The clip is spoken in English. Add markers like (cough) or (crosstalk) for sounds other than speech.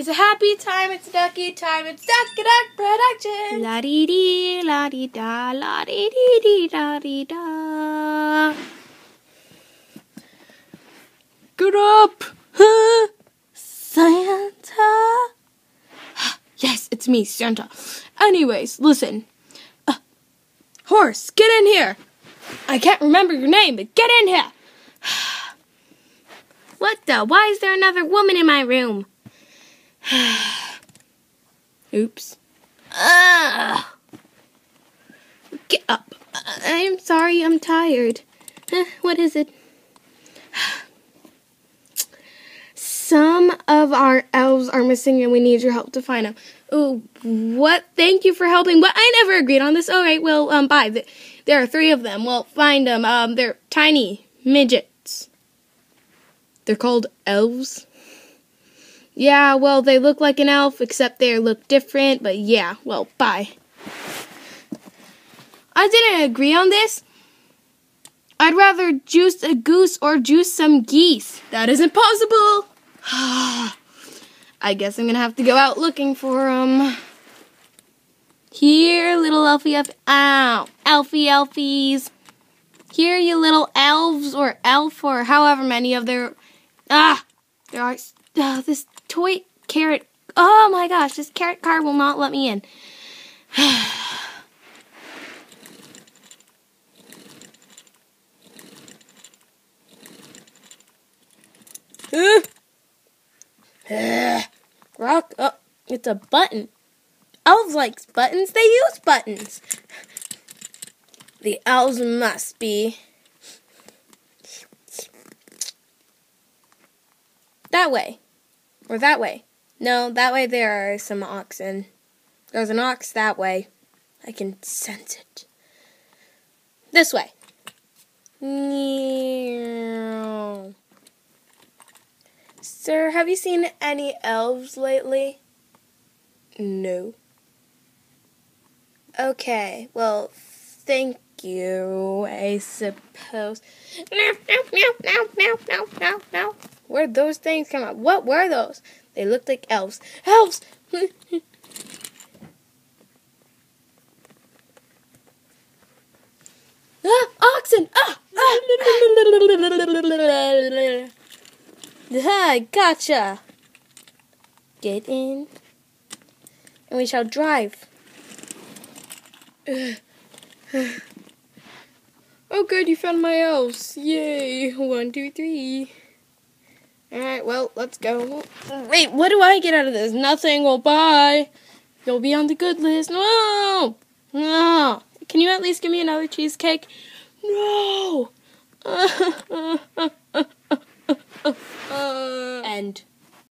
It's a happy time, it's a ducky time, it's Ducky Duck Production. La dee dee, la dee da, la dee dee dee da dee da. Get up, huh? Santa. yes, it's me, Santa. Anyways, listen. Uh, horse, get in here. I can't remember your name, but get in here. (sighs) What the? Why is there another woman in my room? (sighs) Oops. Ugh. Get up. I'm sorry, I'm tired. Eh, what is it? (sighs) Some of our elves are missing and we need your help to find them. Oh, what? Thank you for helping. But I never agreed on this. All right, well, um, bye. There are three of them. Well, find them. Um, they're tiny midgets. They're called elves. Yeah, well, they look like an elf, except they look different, but yeah, well, bye. I didn't agree on this. I'd rather juice a goose or juice some geese. That isn't possible. (sighs) I guess I'm gonna have to go out looking for them. Here, little elfie, elfie, ow, elfie, elfies. Here, you little elves or elf or however many of their Ah, there are. Uh, this toy carrot. Oh my gosh, this carrot car will not let me in. (sighs) (sighs) Rock. Oh, it's a button. Elves likes buttons. They use buttons. The elves must be That way. Or that way. No, that way there are some oxen. There's an ox that way. I can sense it. This way. Sir, have you seen any elves lately? No. Okay, well, thank you, I suppose. No, no, no, no, no, no, no, no. Where'd those things come out? What were those? They looked like elves. Elves! (laughs) ah, oxen! Ah! ah, ah. (laughs) gotcha! Get in, and we shall drive. (sighs) (sighs) oh, good, you found my elves. Yay! One, two, three. Alright, well, let's go. Wait, what do I get out of this? Nothing. Well, bye. You'll be on the good list. No! No! Can you at least give me another cheesecake? No!